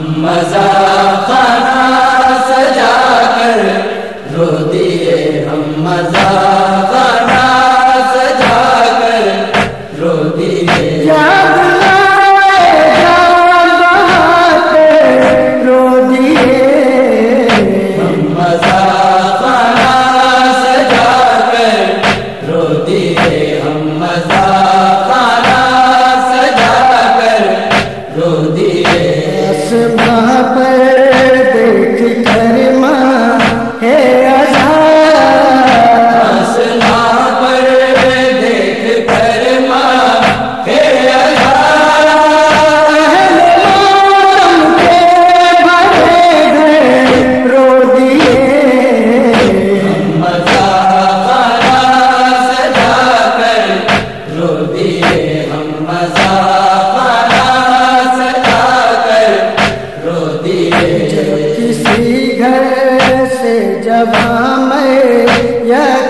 مزہ خانہ سجا کر رو دیے ہم مزہ کسی گھر سے جب میں یہ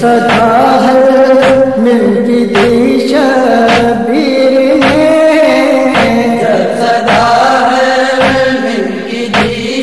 صدا ہے ملتی تھی صدا ہے ملتی تھی